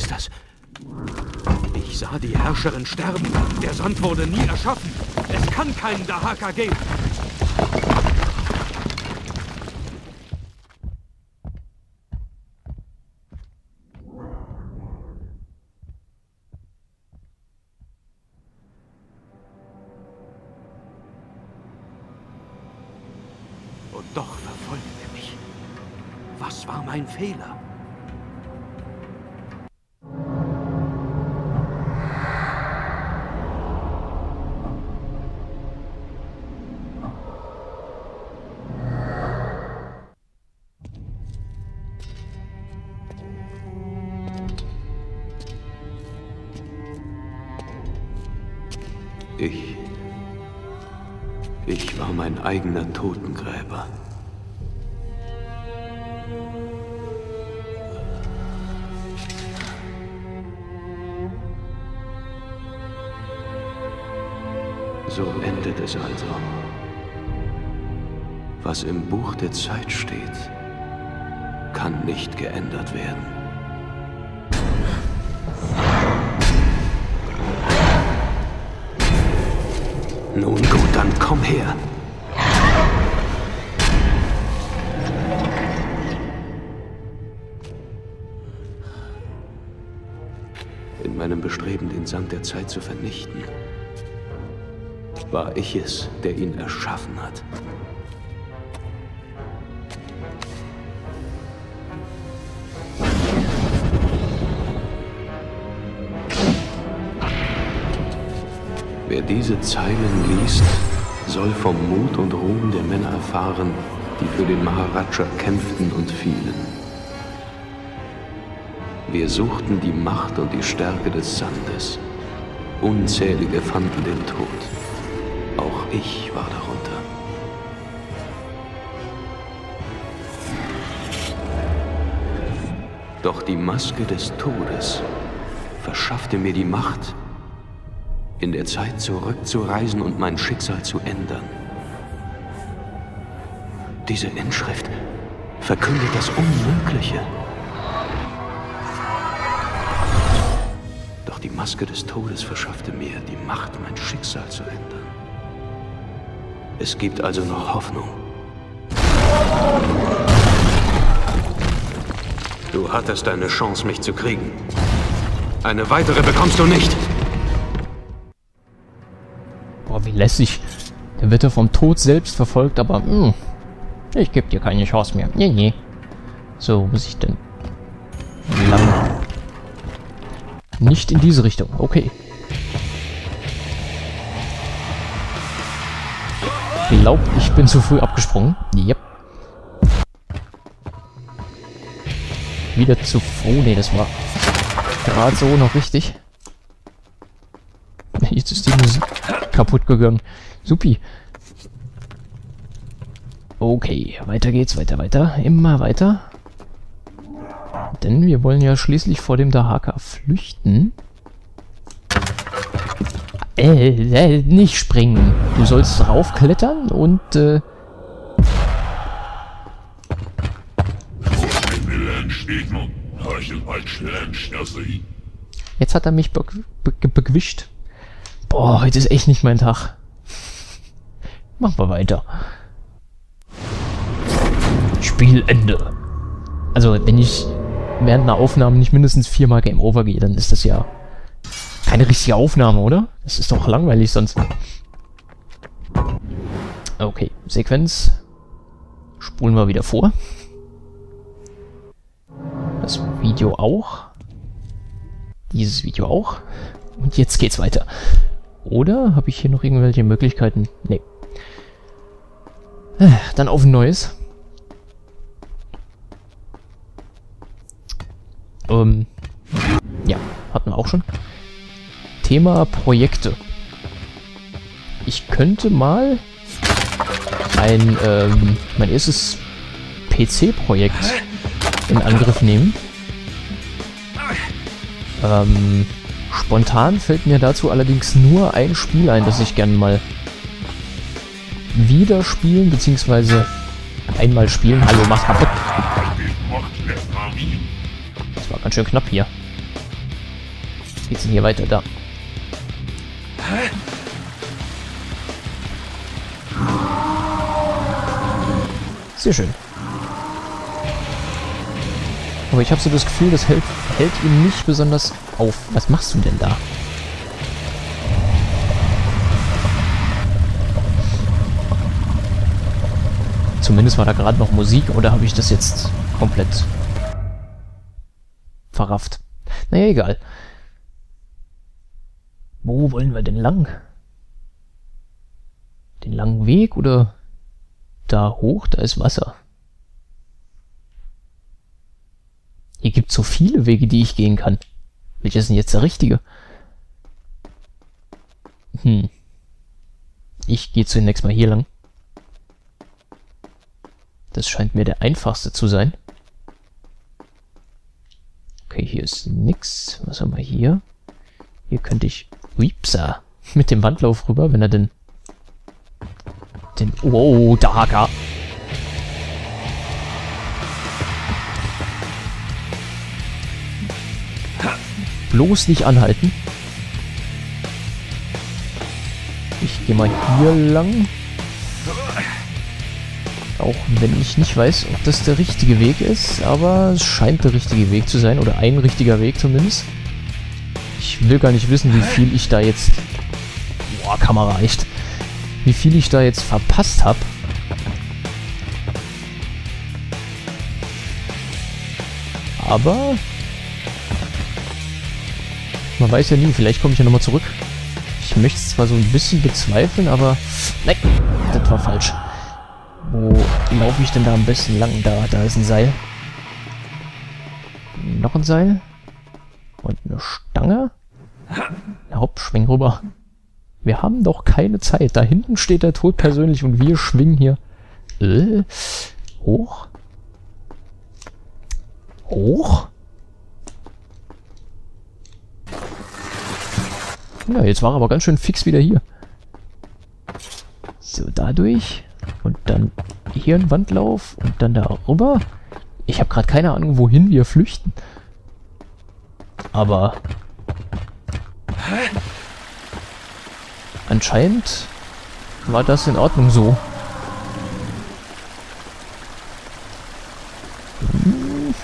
ist das? Ich sah die Herrscherin sterben. Der Sand wurde nie erschaffen. Es kann keinen Dahaka geben. Und doch verfolgt er mich. Was war mein Fehler? Eigener Totengräber. So endet es also. Was im Buch der Zeit steht, kann nicht geändert werden. Nun gut, dann komm her. Bestreben, den Sand der Zeit zu vernichten, war ich es, der ihn erschaffen hat. Wer diese Zeilen liest, soll vom Mut und Ruhm der Männer erfahren, die für den Maharaja kämpften und fielen. Wir suchten die Macht und die Stärke des Sandes. Unzählige fanden den Tod. Auch ich war darunter. Doch die Maske des Todes verschaffte mir die Macht, in der Zeit zurückzureisen und mein Schicksal zu ändern. Diese Inschrift verkündet das Unmögliche. Doch die Maske des Todes verschaffte mir die Macht, mein Schicksal zu ändern. Es gibt also noch Hoffnung. Du hattest eine Chance, mich zu kriegen. Eine weitere bekommst du nicht. Boah, wie lässig. Der wird ja vom Tod selbst verfolgt, aber mh, ich gebe dir keine Chance mehr. Nee, nee. So, muss ich denn lang? Nicht in diese Richtung. Okay. Glaub, ich bin zu früh abgesprungen. Yep. Wieder zu früh. Nee, das war gerade so noch richtig. Jetzt ist die Musik kaputt gegangen. Supi. Okay, weiter geht's, weiter, weiter. Immer weiter. Denn wir wollen ja schließlich vor dem Dahaka flüchten. Äh, äh, nicht springen. Du sollst raufklettern und, äh... Jetzt hat er mich be be bequischt. Boah, heute ist echt nicht mein Tag. Machen wir weiter. Spielende. Also, wenn ich während einer Aufnahme nicht mindestens viermal Game Over gehe, dann ist das ja keine richtige Aufnahme, oder? Das ist doch langweilig sonst. Okay, Sequenz. Spulen wir wieder vor. Das Video auch. Dieses Video auch. Und jetzt geht's weiter. Oder habe ich hier noch irgendwelche Möglichkeiten? Nee. Dann auf ein neues. Ähm, ja, hatten wir auch schon. Thema Projekte. Ich könnte mal ein, ähm, mein erstes PC-Projekt in Angriff nehmen. Ähm, spontan fällt mir dazu allerdings nur ein Spiel ein, das ich gerne mal wieder spielen, beziehungsweise einmal spielen. Hallo, mach kaputt. Ganz schön knapp hier. geht's denn hier weiter? Da. Sehr schön. Aber ich habe so das Gefühl, das hält, hält ihn nicht besonders auf. Was machst du denn da? Zumindest war da gerade noch Musik oder habe ich das jetzt komplett verrafft? Naja, egal. Wo wollen wir denn lang? Den langen Weg oder da hoch? Da ist Wasser. Hier gibt so viele Wege, die ich gehen kann. Welcher ist denn jetzt der richtige? Hm. Ich gehe zunächst mal hier lang. Das scheint mir der einfachste zu sein. Okay, hier ist nix. Was haben wir hier? Hier könnte ich... Wiepsa. Mit dem Wandlauf rüber, wenn er denn... Den... Oh, Daga. Bloß nicht anhalten. Ich gehe mal hier lang. Auch wenn ich nicht weiß, ob das der richtige Weg ist, aber es scheint der richtige Weg zu sein, oder ein richtiger Weg zumindest. Ich will gar nicht wissen, wie viel ich da jetzt... Boah, Kamera echt. Wie viel ich da jetzt verpasst habe. Aber... Man weiß ja nie, vielleicht komme ich ja nochmal zurück. Ich möchte es zwar so ein bisschen bezweifeln, aber... Nein, das war falsch. Wo laufe ich denn da am besten lang? Da, da ist ein Seil. Noch ein Seil. Und eine Stange. Hopp, schwing rüber. Wir haben doch keine Zeit. Da hinten steht der Tod persönlich und wir schwingen hier. Äh, hoch. Hoch. Ja, jetzt war er aber ganz schön fix wieder hier. So, dadurch. Und dann hier ein Wandlauf und dann da rüber. Ich habe gerade keine Ahnung, wohin wir flüchten. Aber anscheinend war das in Ordnung so. Hm.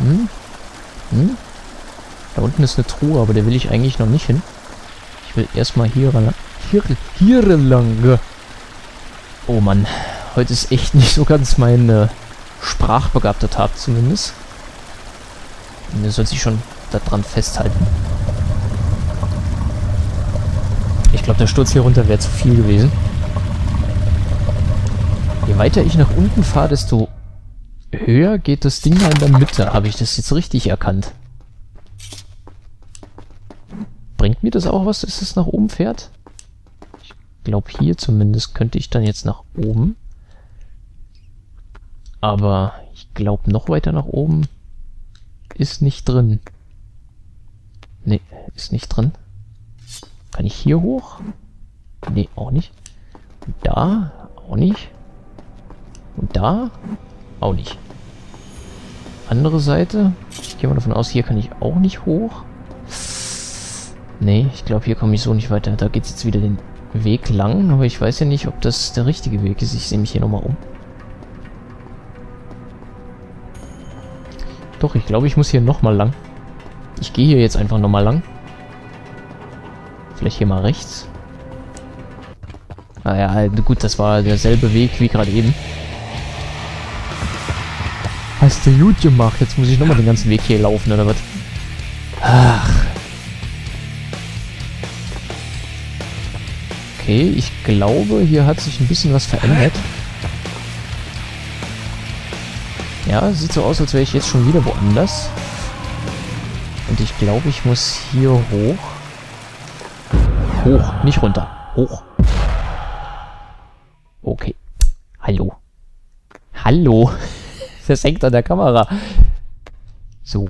Hm. Hm. Da unten ist eine Truhe, aber der will ich eigentlich noch nicht hin. Ich will erstmal hier, hier, hier lang. Oh Mann, heute ist echt nicht so ganz mein äh, sprachbegabter Tag zumindest. Und soll sich schon daran festhalten. Ich glaube, der Sturz hier runter wäre zu viel gewesen. Je weiter ich nach unten fahre, desto höher geht das Ding da in der Mitte. Habe ich das jetzt richtig erkannt? Bringt mir das auch was, dass es nach oben fährt? Glaube, hier zumindest könnte ich dann jetzt nach oben. Aber ich glaube, noch weiter nach oben ist nicht drin. Ne, ist nicht drin. Kann ich hier hoch? Ne, auch nicht. Und da? Auch nicht. Und da? Auch nicht. Andere Seite. Ich gehe mal davon aus, hier kann ich auch nicht hoch. Nee, ich glaube, hier komme ich so nicht weiter. Da geht es jetzt wieder den Weg lang, aber ich weiß ja nicht, ob das der richtige Weg ist. Ich sehe mich hier nochmal um. Doch, ich glaube, ich muss hier nochmal lang. Ich gehe hier jetzt einfach nochmal lang. Vielleicht hier mal rechts. Ah ja, gut, das war derselbe Weg wie gerade eben. Hast du gut gemacht. Jetzt muss ich nochmal den ganzen Weg hier laufen, oder was? Okay, ich glaube, hier hat sich ein bisschen was verändert. Ja, sieht so aus, als wäre ich jetzt schon wieder woanders. Und ich glaube, ich muss hier hoch. Hoch, nicht runter. Hoch. Okay. Hallo. Hallo. Das hängt an der Kamera. So.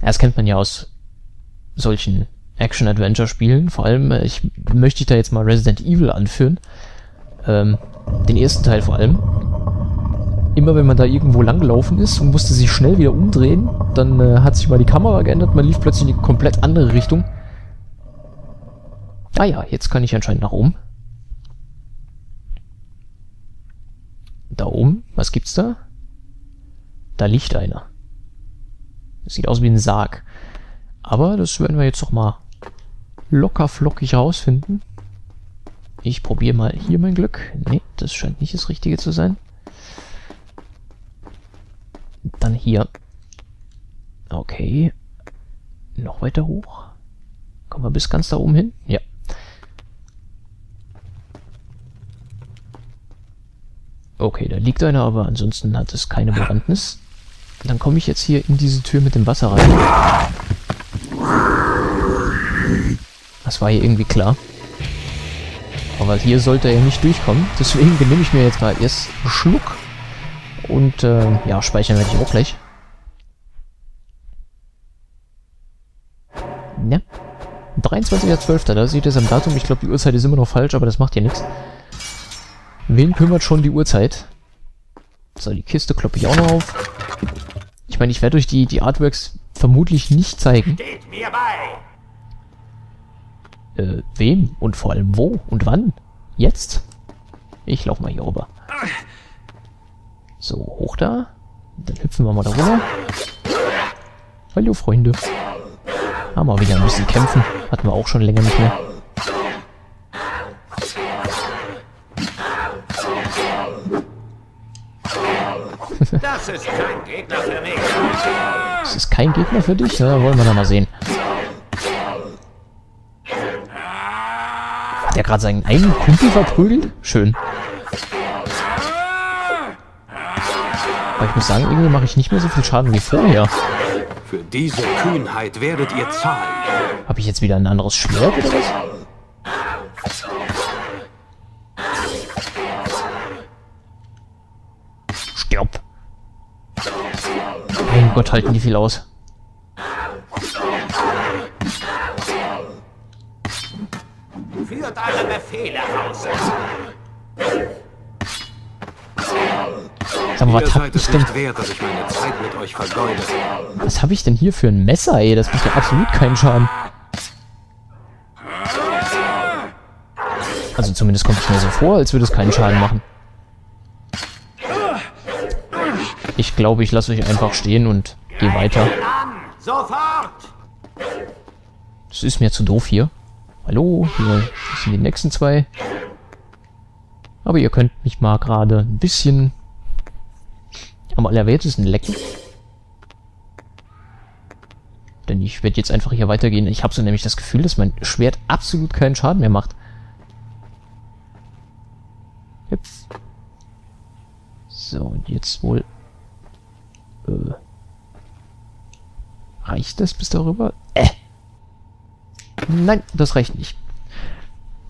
Das kennt man ja aus solchen Action-Adventure-Spielen. Vor allem, äh, ich möchte ich da jetzt mal Resident Evil anführen. Ähm, den ersten Teil vor allem. immer wenn man da irgendwo langgelaufen ist und musste sich schnell wieder umdrehen, dann äh, hat sich mal die Kamera geändert, man lief plötzlich in eine komplett andere Richtung. Ah ja, jetzt kann ich anscheinend nach oben. Da oben, was gibt's da? Da liegt einer. Das sieht aus wie ein Sarg. Aber das werden wir jetzt doch mal locker flockig rausfinden. Ich probiere mal hier mein Glück. Nee, das scheint nicht das Richtige zu sein. Dann hier. Okay. Noch weiter hoch. Kommen wir bis ganz da oben hin? Ja. Okay, da liegt einer, aber ansonsten hat es keine Bewandtnis. Dann komme ich jetzt hier in diese Tür mit dem Wasser rein. Das war hier irgendwie klar. Aber hier sollte er nicht durchkommen. Deswegen nehme ich mir jetzt mal erst einen Schluck. Und äh, ja, speichern werde ich auch gleich. Ja. 23.12. Da sieht es am Datum. Ich glaube, die Uhrzeit ist immer noch falsch, aber das macht ja nichts. Wen kümmert schon die Uhrzeit? So, die Kiste kloppe ich auch noch auf. Ich meine, ich werde euch die, die Artworks vermutlich nicht zeigen. Steht mir bei! Äh, wem? Und vor allem wo? Und wann? Jetzt? Ich lauf mal hier rüber. So, hoch da. Dann hüpfen wir mal da rüber. Hallo, Freunde. Haben wir wieder ein bisschen kämpfen. Hatten wir auch schon länger nicht mehr. Das ist kein Gegner für mich. Das ist kein Gegner für dich? Ja, wollen wir da mal sehen. Hat er gerade seinen eigenen Kumpel verprügelt? Schön. Aber ich muss sagen, irgendwie mache ich nicht mehr so viel Schaden wie vorher. Für diese Kühnheit werdet ihr zahlen. Habe ich jetzt wieder ein anderes Schwert oder was? Stirb. Mein Gott, halten die viel aus. Führt alle Befehle aus. Sag mal, was hab ich denn... Wert, dass ich meine Zeit mit euch vergeude. Was habe ich denn hier für ein Messer, ey? Das macht ja absolut keinen Schaden. Also zumindest kommt es mir so vor, als würde es keinen Schaden machen. Ich glaube, ich lasse euch einfach stehen und gehe weiter. Das ist mir zu doof hier. Hallo, hier sind die nächsten zwei. Aber ihr könnt mich mal gerade ein bisschen am allerwertesten lecken. Denn ich werde jetzt einfach hier weitergehen. Ich habe so nämlich das Gefühl, dass mein Schwert absolut keinen Schaden mehr macht. Jetzt. So, und jetzt wohl äh, reicht das bis darüber? Äh. Nein, das reicht nicht.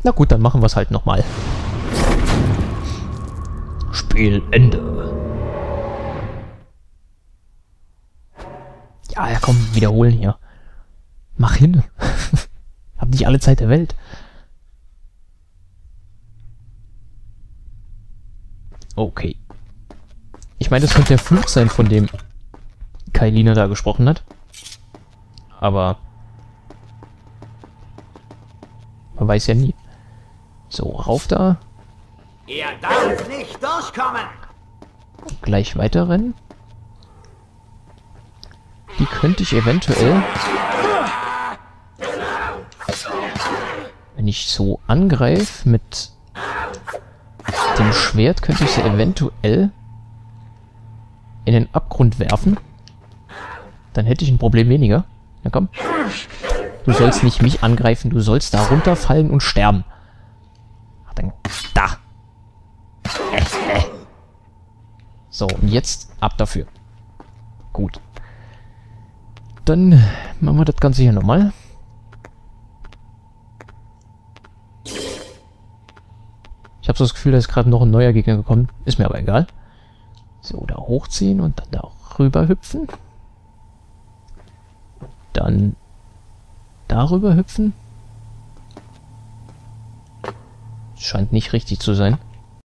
Na gut, dann machen wir es halt nochmal. Spielende. Ja, ja, komm, wiederholen hier. Mach hin. Hab nicht alle Zeit der Welt. Okay. Ich meine, das könnte der Fluch sein, von dem Kailina da gesprochen hat. Aber man weiß ja nie. So, rauf da. Er darf nicht durchkommen. Gleich weiterrennen. Die könnte ich eventuell... Wenn ich so angreife mit dem Schwert, könnte ich sie eventuell in den Abgrund werfen. Dann hätte ich ein Problem weniger. Na komm. Du sollst nicht mich angreifen, du sollst da runterfallen und sterben. Ach, dann, da. So, und jetzt ab dafür. Gut. Dann machen wir das Ganze hier nochmal. Ich habe so das Gefühl, da ist gerade noch ein neuer Gegner gekommen. Ist mir aber egal. So, da hochziehen und dann da rüber hüpfen. Dann darüber hüpfen. Scheint nicht richtig zu sein.